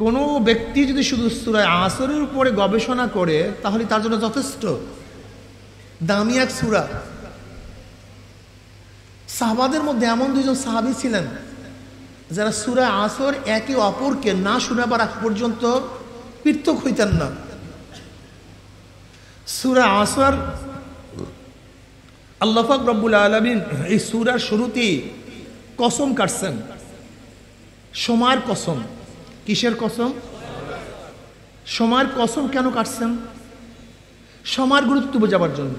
কোনো ব্যক্তি যদি শুধু সুরায় আসরের উপরে গবেষণা করে, তাহলে তার জন্য যথেষ্ট। দামি এক সুরা। সাহাবাদের মধ্যে এমন দুজন সাহাবি ছিলেন, যারা সুরা আসর একে অপরকে না শোনাবার আগ পর্যন্ত পৃথক হইতেন না। সুরা আসর আল্লাহাক রব্বুল আলমিন এই সুরার শুরুতেই কসম কাটছেন। সময়ের কসম। কিসের কসম? সময়ের কসম কেন কাটছেন? সময়ের গুরুত্ব বোঝাবার জন্য।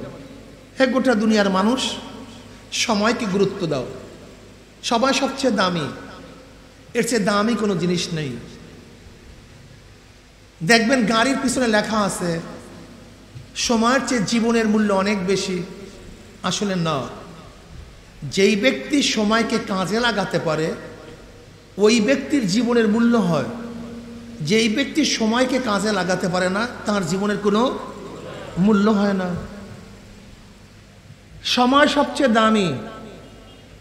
হে গোটা দুনিয়ার মানুষ, সময়কে গুরুত্ব দাও। সময় সবচেয়ে দামি। এর চেয়ে দামি কোনো জিনিস নেই। দেখবেন গাড়ির পিছনে লেখা আছে, সময়ের চেয়ে জীবনের মূল্য অনেক বেশি। আসলে না। যেই ব্যক্তি সময়কে কাজে লাগাতে পারে, ওই ব্যক্তির জীবনের মূল্য হয় যেই ব্যক্তি সময়কে কাজে লাগাতে পারে না, তার জীবনের কোনো মূল্য হয় না। সময় সবচেয়ে দামি।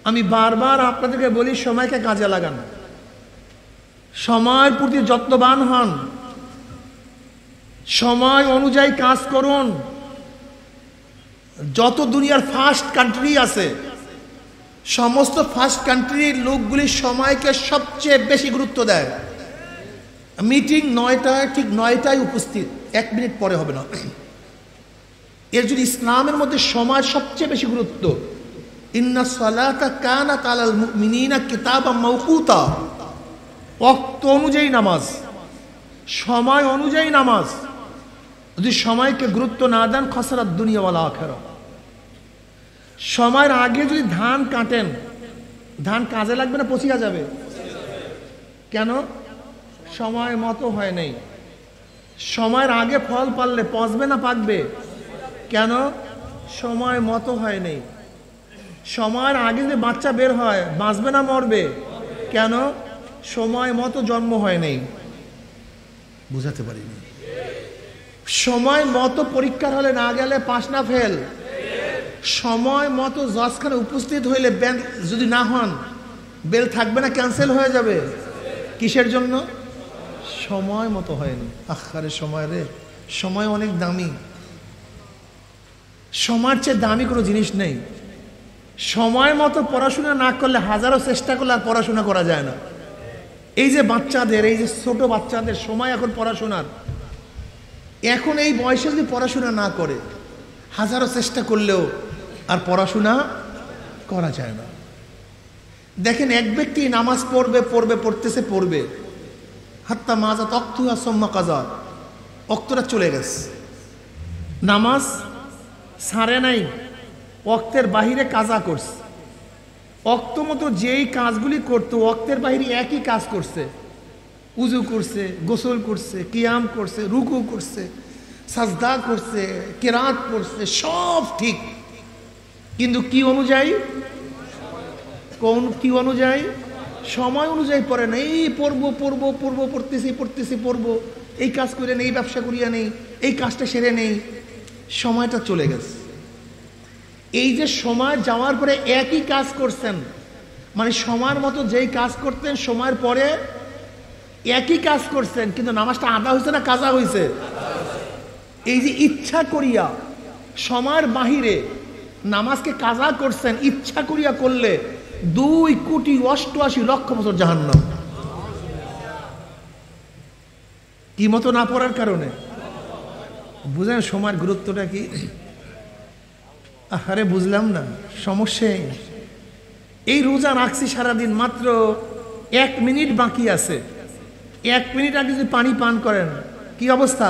আমি বারবার আপনাদেরকে বলি, সময়কে কাজে লাগান। সময়ের প্রতি যত্নবান হন। সময় অনুযায়ী কাজ করুন। যত দুনিয়ার ফার্স্ট কান্ট্রি আছে, সমস্ত ফার্স্ট কান্ট্রির লোকগুলি সময়কে সবচেয়ে বেশি গুরুত্ব দেয়। মিটিং নয়টায়, ঠিক নয়টায় উপস্থিত। এক মিনিট পরে হবে না। এর যদি ইসলামের মধ্যে সময় সবচেয়ে বেশি গুরুত্ব, ইন্না সালাতা কানা তালাল মিনিনা কিতাবা মৌকুতা অক্ত অনুযায়ী নামাজ, সময় অনুযায়ী নামাজ। যদি সময়কে গুরুত্ব না দেন, খসরাত দুনিয়াওয়ালা আখেরা সময়ের আগে যদি ধান কাটেন, ধান কাজে লাগবে না, পচিয়া যাবে? কেন? সময় মতো হয় নাই। সময়ের আগে ফল পারলে পচবে না পাকবে? কেন? সময় মতো হয় নাই। সময়ের আগে যদি বাচ্চা বের হয়, বাঁচবে না মরবে? কেন? সময় মতো জন্ম হয় নাই। বুঝাতে পারিনি। সময় মতো পরীক্ষার হলে না গেলে পাস না ফেল। সময় মতো জজখানে উপস্থিত হইলে ব্যান যদি না হন, বেল থাকবে না, ক্যান্সেল হয়ে যাবে। কিসের জন্য? সময় মতো হয়নি। আখারে সময় রে, সময় অনেক দামি। সময়ের চেয়ে দামি কোনো জিনিস নেই। সময় মতো পড়াশোনা না করলে হাজারো চেষ্টা করলে আর পড়াশোনা করা যায় না। এই যে বাচ্চাদের, এই যে ছোট বাচ্চাদের সময় এখন পড়াশোনার। এখন এই বয়সে যদি পড়াশোনা না করে, হাজারো চেষ্টা করলেও আর পড়াশোনা করা যায় না। দেখেন, এক ব্যক্তি নামাজ পড়বে পড়বে, পড়তেছে, পড়বে। হাত্তা মাজা তক্তু আসম্মা কাজা অক্তরা চলে গেছে। নামাজ সারে নাই, অক্তের বাহিরে কাজা করছে। অক্ত মতো যেই কাজগুলি করতো, অক্তের বাহিরে একই কাজ করছে। উজু করছে, গোসল করছে, কিয়াম করছে, রুকু করছে, সাজদা করছে, কেরাত করছে, সব ঠিক। কিন্তু কি অনুযায়ী? কোন কি অনুযায়ী? সময় অনুযায়ী পড়ে না, এই পড়ব পড়ব পড়ব, পড়তেছি পড়তেছি, পড়ব। এই কাজ করে নেই ব্যবসা করিয়া নেই, এই কাজটা সেরে নেই। সময়টা চলে গেছে। এই যে সময় যাওয়ার পরে একই কাজ করছেন মানে সময়ের মতো যেই কাজ করতেন, সময়ের পরে একই কাজ করছেন, কিন্তু নামাজটা আদা হয়েছে না কাজা হয়েছে? এই যে ইচ্ছা করিয়া, সময়ের বাহিরে নামাজকে কাজা করছেন, ইচ্ছা করিয়া করলে দুই কোটি অষ্টআশি লক্ষ বছর জাহান্নাম। কি মতো না পড়ার কারণে? বুঝলেন, সময়ের গুরুত্বটা কি? আরে বুঝলাম না, সমস্যা এই রোজা রাখছি সারাদিন মাত্র এক মিনিট বাকি আছে। এক মিনিট আগে যদি পানি পান করেন, কি অবস্থা?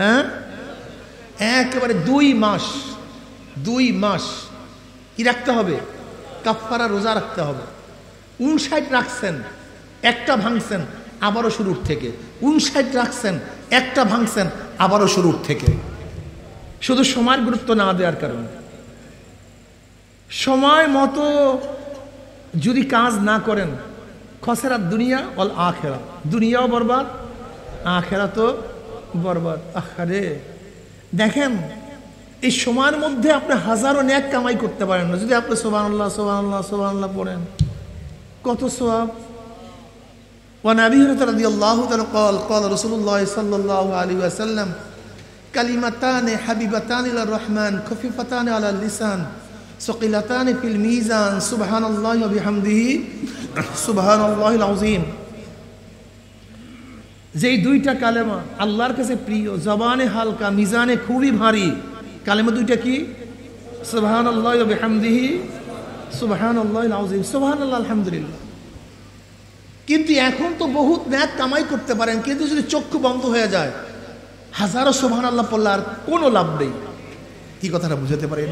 হ্যাঁ? একেবারে দুই মাস দুই মাস, কি রাখতে হবে? কাফারা রোজা রাখতে হবে। উনষাট রাখছেন, একটা ভাঙছেন, আবারও শুরুর থেকে। উনষাট রাখছেন, একটা ভাঙছেন, আবারও শুরুর থেকে। শুধু সময়ের গুরুত্ব না দেওয়ার কারণে। সময় মতো যদি কাজ না করেন খসেরা দুনিয়া অল আখেরা দুনিয়াও বরবাদ আখেরা তো বরবাদ আখারে দেখেন এই সময়ের মধ্যে আপনি হাজারো ন্যাক কামাই করতে পারেন না যদি আপনি সোবান আল্লাহ সোবান আল্লাহ সোবান আল্লাহ পড়েন কত সোয়াব وعن ابي هريره رضي الله تعالى قال قال رسول الله صلى الله عليه وسلم كلمتان حبيبتان الى الرحمن خفيفتان على اللسان ثقيلتان في الميزان سبحان الله وبحمده سبحان الله العظيم যেই দুইটা কালেমা আল্লাহর কাছে প্রিয় জবানে হালকা মিজানে খুবই ভারী কালেমা দুইটা কি? সুবহান আল্লাহ বেহামদিহি সুবহান আল্লাহ আউজিম সুবহান আল্লাহ আলহামদুলিল্লাহ। কিন্তু এখন তো বহুত ন্যাক কামাই করতে পারেন, কিন্তু যদি চক্ষু বন্ধ হয়ে যায়, হাজারো সোহান আল্লাহ পড়লে আর কোনো লাভ নেই। কি কথাটা বুঝাতে পারেন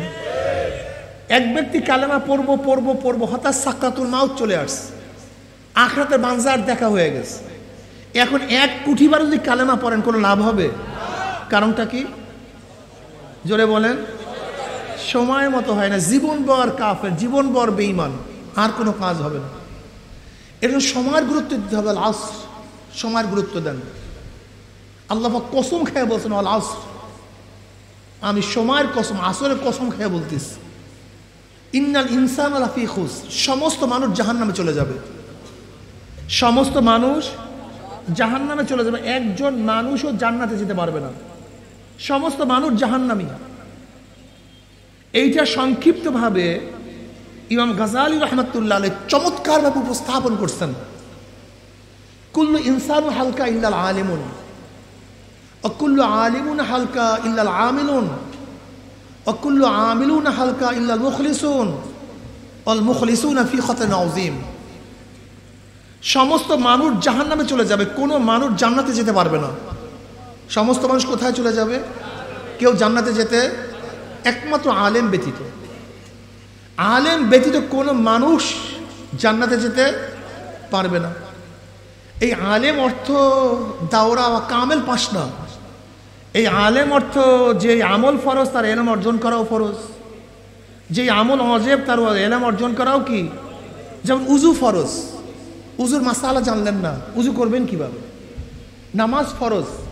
এক ব্যক্তি কালেমা পড়ব পড়ব পড়ব, হঠাৎ সাক্ষাতুল মাউত চলে আসছে। আখরাতে বাঞ্জার দেখা হয়ে গেছে। এখন এক কুঠিবার যদি কালেমা পড়েন, কোনো লাভ হবে? কারণটা কি? জোরে বলেন। সময় মতো হয় না জীবন বর কাফের জীবন বর বেইমান আর কোনো কাজ হবে না। এরকম সময়ের গুরুত্ব দিতে হবে আস, সময়ের গুরুত্ব দেন। আল্লাহ কসম খেয়ে বলছেন, আল আস, আমি সময়ের কসম, আসরের কসম খেয়ে বলতিস ইন্নাল ইনসান আলাফি খুস, সমস্ত মানুষ জাহান নামে চলে যাবে। সমস্ত মানুষ জাহান নামে চলে যাবে, একজন মানুষও জান্নাতে যেতে পারবে না। সমস্ত মানুষ জাহান্নামী। এইটা সংক্ষিপ্তভাবে ইমাম গাজালি রহমতুল্লাহ চমৎকারভাবে উপস্থাপন করছেন। কুল্লু ইনসান হালকা ইল্লাল আলিমুন অকুল্লু আলিমুন হালকা ইল্লাল আমিলুন অকুল্লু আমিলুন হালকা ইল্লাল মুখলিসুন অল মুখলিসুন ফি খতন আউজিম সমস্ত মানুষ জাহান নামে চলে যাবে, কোনো মানুষ জান্নাতে যেতে পারবে না। সমস্ত মানুষ কোথায় চলে যাবে? কেউ জান্নাতে যেতে একমাত্র আলেম ব্যতীত। আলেম ব্যতীত কোনো মানুষ জান্নাতে যেতে পারবে না। এই আলেম অর্থ দাওরা বা কামেল পাস না। এই আলেম অর্থ যে আমল ফরজ, তার এলম অর্জন করাও ফরজ। যে আমল অজেব, তার এলম অর্জন করাও কি? যেমন উজু ফরজ। উজুর মাসালা জানলেন না। উজু করবেন কীভাবে? নামাজ ফরজ।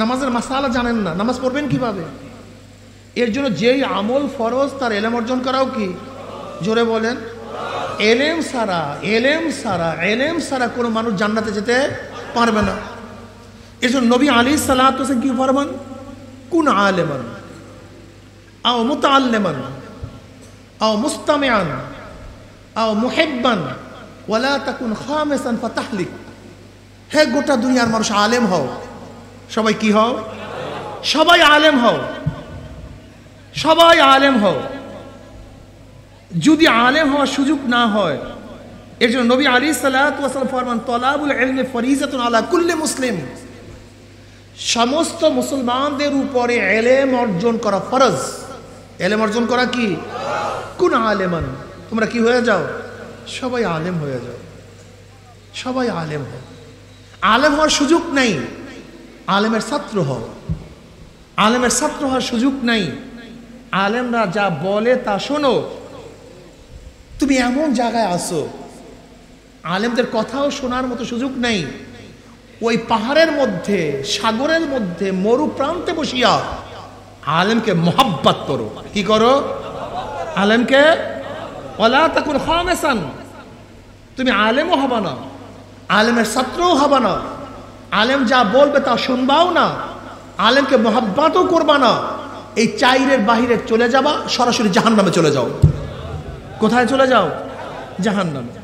নামাজের মাসালা জানেন না। নামাজ পড়বেন কীভাবে? এর জন্য যেই আমল ফরজ, তার এলেম অর্জন করাও কি? জোরে বলেন। এলেম সারা এলেম সারা এলেম সারা কোনো মানুষ জান্নাতে যেতে পারবে না। এর জন্য নবী আলী সালাহ কি ফরমান? কোন আলেমান, আও মুতাল্লেমান আও মুস্তামিয়ান আও মুহেব্বান, ওয়ালা তাকুন খামেসান ফাতাহলিক। হে গোটা দুনিয়ার মানুষ আলেম হও। সবাই কি হও? সবাই আলেম হও। সবাই আলেম হও। যদি আলেম হওয়ার সুযোগ না হয় এর জন্য নবী আলী সাল্লাম ফরমান, তলাবুল এলমে ফরিজাতুন আলা কুল্লে মুসলিম। সমস্ত মুসলমানদের উপরে এলেম অর্জন করা ফরজ। এলেম অর্জন করা কি? কোন আলেমান? তোমরা কি হয়ে যাও? সবাই আলেম হয়ে যাও। সবাই আলেম হও। আলেম হওয়ার সুযোগ নেই। আলেমের ছাত্র হও। আলেমের ছাত্র হওয়ার সুযোগ নেই। আলেমরা যা বলে তা শোনো। তুমি এমন জায়গায় আসো আলেমদের কথাও শোনার মতো সুযোগ নেই। ওই পাহাড়ের মধ্যে, সাগরের মধ্যে, মরু প্রান্তে বসিয়া আলেমকে মোহাব্বত করো। কি করো? আলেমকে খামেসান। তুমি আলেমও হবা না, আলেমের ছাত্রও হবা না। আলেম যা বলবে তা শুনবাও না। আলেমকে মহাব্বাতও করবা না। এই চাইরের বাহিরে চলে যাবা, সরাসরি জাহান নামে চলে যাও। কোথায় চলে যাও? জাহান নামে